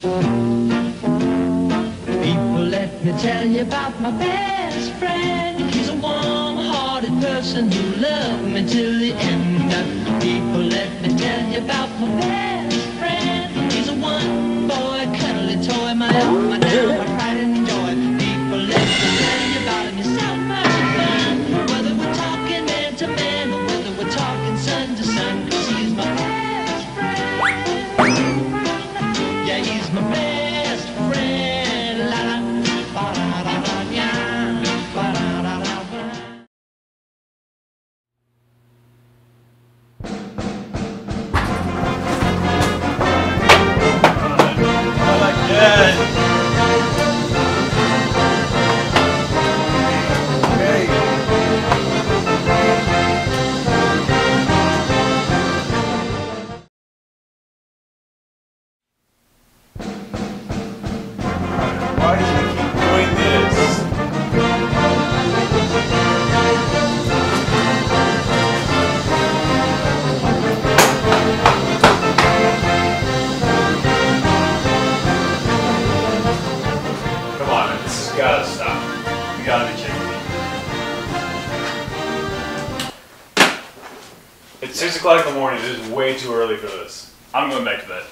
People, let me tell you about my best friend. He's a warm-hearted person who loved me till the end. People, let me tell you about my best friend. He's a one-boy cuddly toy, my up, my down, my pride and joy. People, let me tell you about him. You're has gotta stop. You gotta be checking it. It's 6 o'clock in the morning. It is way too early for this. I'm going back to bed.